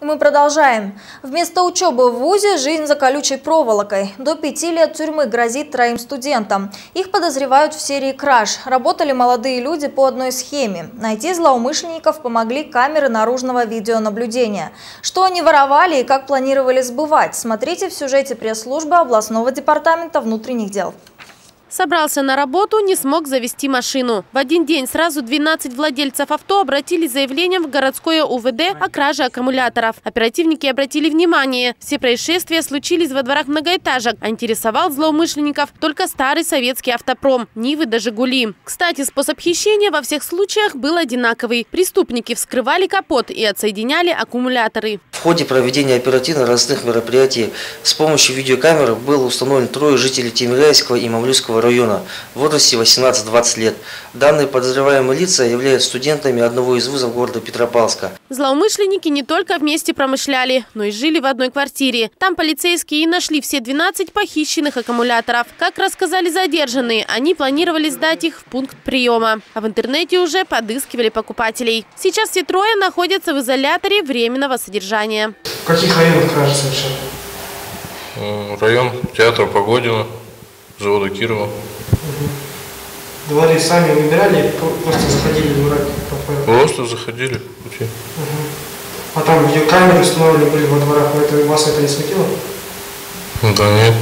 Мы продолжаем. Вместо учебы в ВУЗе жизнь за колючей проволокой. До пяти лет тюрьмы грозит троим студентам. Их подозревают в серии краж. Работали молодые люди по одной схеме. Найти злоумышленников помогли камеры наружного видеонаблюдения. Что они воровали и как планировали сбывать, смотрите в сюжете пресс-службы областного департамента внутренних дел. Собрался на работу, не смог завести машину. В один день сразу 12 владельцев авто обратились заявлением в городское УВД о краже аккумуляторов. Оперативники обратили внимание, все происшествия случились во дворах многоэтажек, а интересовал злоумышленников только старый советский автопром, Нивы до Жигули. Кстати, способ хищения во всех случаях был одинаковый. Преступники вскрывали капот и отсоединяли аккумуляторы. В ходе проведения оперативно-розыскных мероприятий с помощью видеокамеры было установлено трое жителей Тимиряйского и Мавлюйского района в возрасте 18-20 лет. Данные подозреваемые лица являются студентами одного из вузов города Петропавловска. Злоумышленники не только вместе промышляли, но и жили в одной квартире. Там полицейские и нашли все 12 похищенных аккумуляторов. Как рассказали задержанные, они планировали сдать их в пункт приема. А в интернете уже подыскивали покупателей. Сейчас все трое находятся в изоляторе временного содержания. В каких районах кражи совершали? Район театра Погодина завода Кирова. Дворы сами выбирали, просто заходили в двора? Просто заходили пути. А там видеокамеры установлены были во дворах, это, вас это не смутило? Да нет.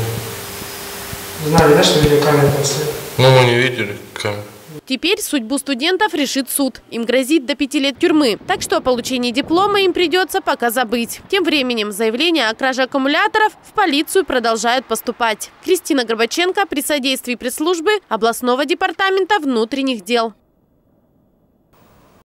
Знали, да, что видеокамеры там стоят? Ну, мы не видели камеры. Теперь судьбу студентов решит суд. Им грозит до пяти лет тюрьмы. Так что о получении диплома им придется пока забыть. Тем временем заявления о краже аккумуляторов в полицию продолжают поступать. Кристина Горбаченко при содействии пресс-службы областного департамента внутренних дел.